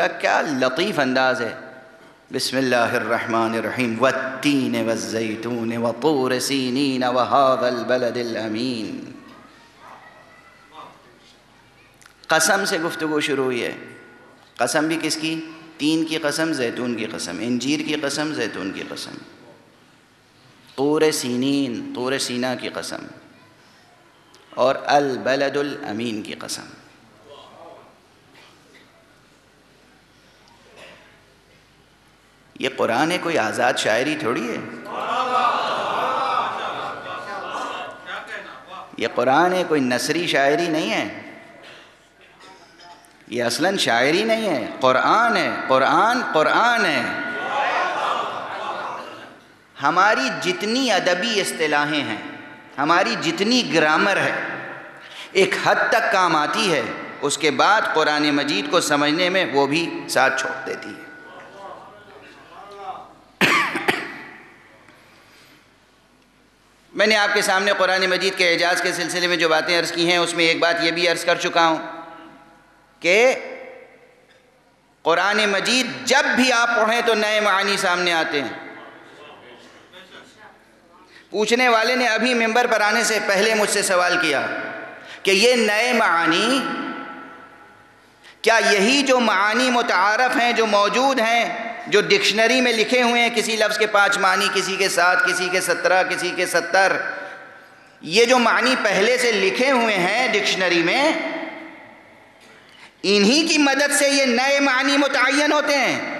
क्या लतीफ़ अंदाज है? बिस्मिल्लाहिर्रहमानिर्रहीम। वत्तीन वज़ैतून वतूर सीनीन अमीन। कसम से गुफ्तगु शुरू हुई है। कसम भी किसकी? तीन की कसम, जैतून की कसम। इंजीर की कसम, जैतून की कसम। तूर सीनीन, तूर सीना की कसम। और अल बलदुल अमीन की कसम। ये कुरान है, कोई आज़ाद शायरी थोड़ी है? ये कुरान है, कोई नसरी शायरी नहीं है? ये असलन शायरी नहीं है। कुरान है, कुरान कुरान है। हमारी जितनी अदबी असलाहें हैं, हमारी जितनी ग्रामर है, एक हद तक काम आती है, उसके बाद कुरान मजीद को समझने में वो भी साथ छोड़ देती है। मैंने आपके सामने कुरान मजीद के एजाज़ के सिलसिले में जो बातें अर्ज़ की हैं, उसमें एक बात यह भी अर्ज़ कर चुका हूँ कि कुरान मजीद जब भी आप पढ़ें तो नए मानी सामने आते हैं। पूछने वाले ने अभी मेंबर पर आने से पहले मुझसे सवाल किया कि ये नए मानी, क्या यही जो मानी मुतारफ़ हैं, जो मौजूद हैं जो डिक्शनरी में लिखे हुए हैं, किसी लफ्ज़ के पाँच मानी, किसी के सात, किसी के सत्रह, किसी के सत्तर, ये जो मानी पहले से लिखे हुए हैं डिक्शनरी में, इन्हीं की मदद से ये नए मानी मुतन होते हैं।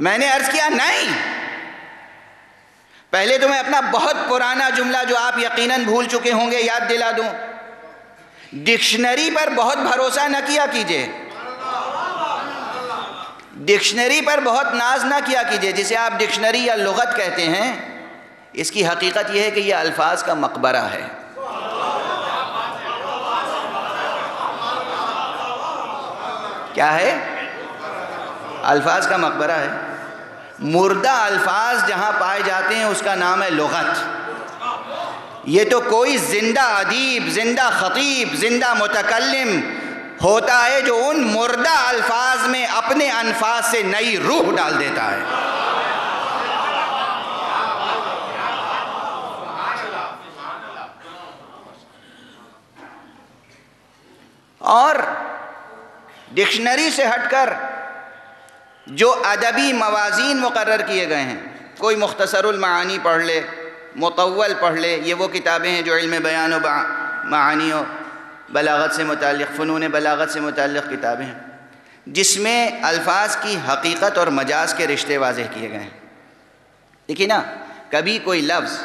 मैंने अर्ज़ किया, नहीं। पहले तो मैं अपना बहुत पुराना जुमला जो आप यकीनन भूल चुके होंगे, याद दिला दूँ। डिक्शनरी पर बहुत भरोसा न किया कीजिए। डिक्शनरी पर बहुत नाज ना किया कीजिए, जिसे आप डिक्शनरी या लगत कहते हैं, इसकी हकीकत यह है कि यह अल्फाज का मकबरा है। क्या है? अल्फाज का मकबरा है। मुर्दा अल्फाज जहाँ पाए जाते हैं, उसका नाम है लगत। ये तो कोई ज़िंदा अदीब, ज़िंदा ख़तीब, ज़िंदा मुतकलम होता है जो उन मुर्दा अल्फाज में अपने अनफाज से नई रूह डाल देता है। और डिक्शनरी से हटकर जो अदबी मवाजीन मुकर किए गए हैं, कोई मुख्तसरमानी पढ़ ले मुतवल पढ़ ले, ये वो किताबें हैं जो इल्म बयान मानी बलागत से मुतल फ़नून बलागत से मुतल किताबें हैं, जिसमें अल्फाज की हकीकत और मजाज के रिश्ते वाज किए गए हैं। देखिए ना, कभी कोई लफ्ज़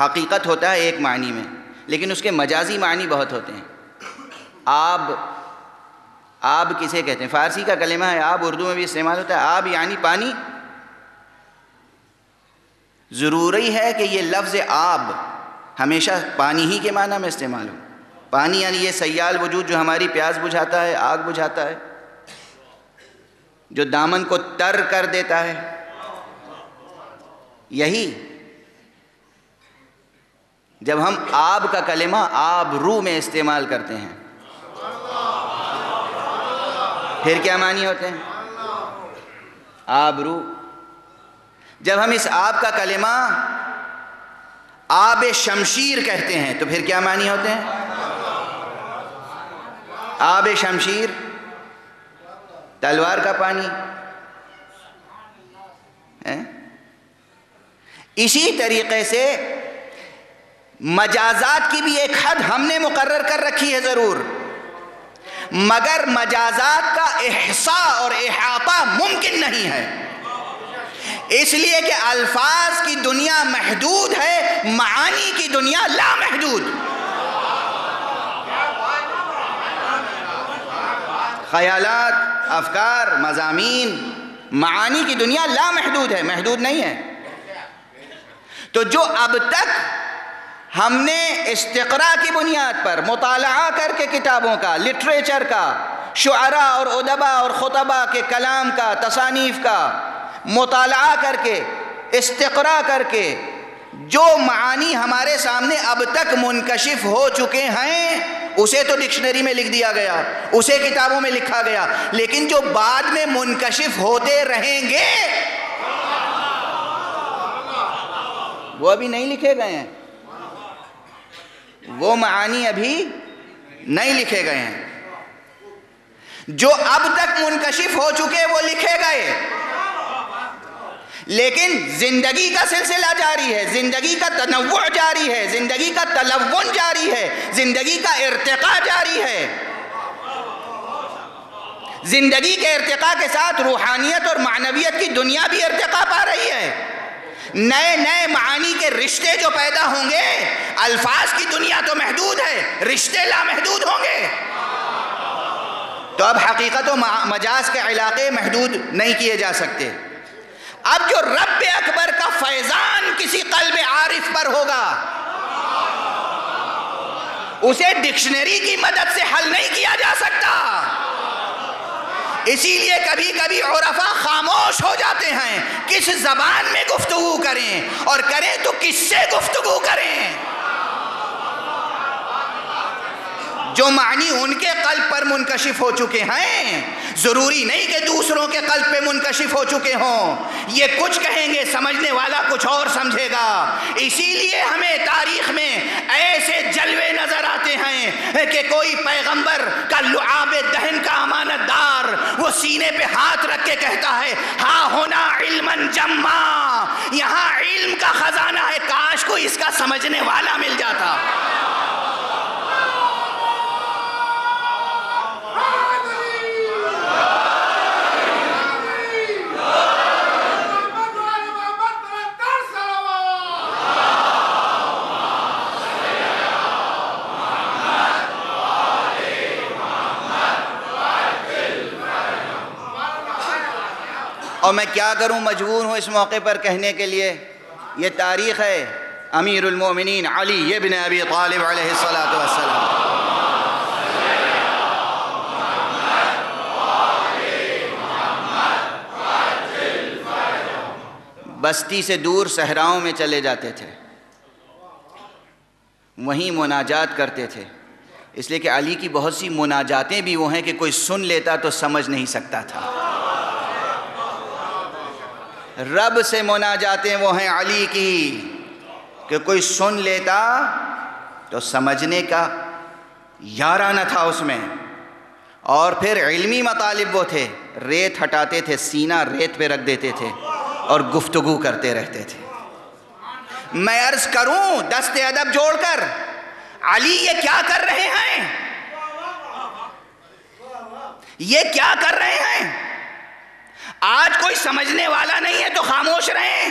हकीकत होता है एक मानी में, लेकिन उसके मजाजी मानी बहुत होते हैं। आब आब किसे कहते हैं? फ़ारसी का कलेमा है, आब उर्दू में भी इस्तेमाल होता है, आब यानी पानी। ज़रूरी है कि ये लफ्ज़ आब हमेशा पानी ही के माना में इस्तेमाल हो। पानी यानी ये सयाल वजूद जो हमारी प्यास बुझाता है, आग बुझाता है, जो दामन को तर कर देता है। यही जब हम आब का कलेमा, आब रू में इस्तेमाल करते हैं, फिर क्या मानी होते हैं? आब रू। जब हम इस आब का कलेमा आब शमशीर कहते हैं तो फिर क्या मानी होते हैं? आब शमशीर, तलवार का पानी। है? इसी तरीके से मजाजात की भी एक हद हमने मुकर्र कर रखी है ज़रूर। मगर मजाजात का एहसा और अहाता मुमकिन नहीं है। इसलिए कि अल्फाज की दुनिया महदूद है, मानी की दुनिया लामहदूद। ख़यालात, अफकार मजामी मानी की दुनिया लामहदूद है, महदूद नहीं है। तो जो अब तक हमने इस्तरा की बुनियाद पर मुताल करके किताबों का, लिटरेचर का शुरा और उदबा और ख़ुतबा के कलाम का, तसानीफ़ का मुताल करके इस्तरा करके, जो मानी हमारे सामने अब तक मुनकशिफ हो चुके हैं उसे तो डिक्शनरी में लिख दिया गया, उसे किताबों में लिखा गया, लेकिन जो बाद में मुनकशिफ होते रहेंगे, वो अभी नहीं लिखे गए हैं। वो मानी अभी नहीं लिखे गए हैं। जो अब तक मुनकशिफ हो चुके लेकिन ज़िंदगी का सिलसिला जारी है, ज़िंदगी का तनव जारी है, ज़िंदगी का तलवन जारी है, ज़िंदगी का इर्तिका जारी है। ज़िंदगी के इर्तिका के साथ रूहानियत और मानवियत की दुनिया भी इर्तिका पा रही है। नए नए मानी के रिश्ते जो पैदा होंगे, अल्फाज की दुनिया तो महदूद है, रिश्ते लामहदूद होंगे। तो अब हकीकत मजाज के इलाके महदूद नहीं किए जा सकते। अब जो रब अकबर का फैजान किसी कल्ब आरिफ पर होगा, उसे डिक्शनरी की मदद से हल नहीं किया जा सकता। इसीलिए कभी कभी औरफा खामोश हो जाते हैं, किस जबान में गुफ्तगु करें, और करें तो किससे गुफ्तगु करें? जो मानी उनके कल्ब पर मुनकशिफ हो चुके हैं। ज़रूरी नहीं कि दूसरों के कल्ब पे मुनकशिफ हो चुके हों। ये कुछ कहेंगे, समझने वाला कुछ और समझेगा। इसीलिए हमें तारीख में ऐसे जलवे नज़र आते हैं कि कोई पैगंबर का लुआब दहन का अमानतदार वो सीने पे हाथ रख के कहता है, हा होना इल्मन जम्मा। यहाँ इल्म का खजाना है, काश को इसका समझने वाला मिल जाता। और मैं क्या करूँ? मजबूर हूँ इस मौके पर कहने के लिए। ये तारीख़ है अमीरमिन अली बिन अबी तालिब सलाम बस्ती से दूर सहराओं में चले जाते थे। वहीं मुनाजात करते थे। इसलिए कि अली की बहुत सी मुनाजातें भी वो हैं कि कोई सुन लेता तो समझ नहीं सकता था। रब से मुनाजातें वो हैं अली की। कि कोई सुन लेता तो समझने का यारा न था उसमें। और फिर इल्मी मतालिब वो थे, रेत हटाते थे, सीना रेत पे रख देते थे और गुफ्तगु करते रहते थे। मैं अर्ज़ करूँ, दस्ते अदब जोड़कर, अली ये क्या कर रहे हैं? ये क्या कर रहे हैं? आज कोई समझने वाला नहीं है तो खामोश रहे।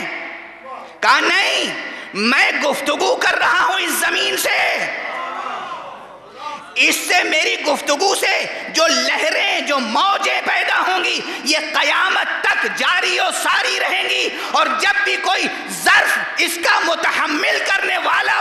कहा, नहीं, मैं गुफ्तगु कर रहा हूँ इस ज़मीन से। इससे मेरी गुफ्तगु से जो लहरें, जो मौजें पैदा होंगी, ये कयामत तक जारी और सारी रहेंगी। और जब भी कोई जर्फ इसका मुतहमिल करने वाला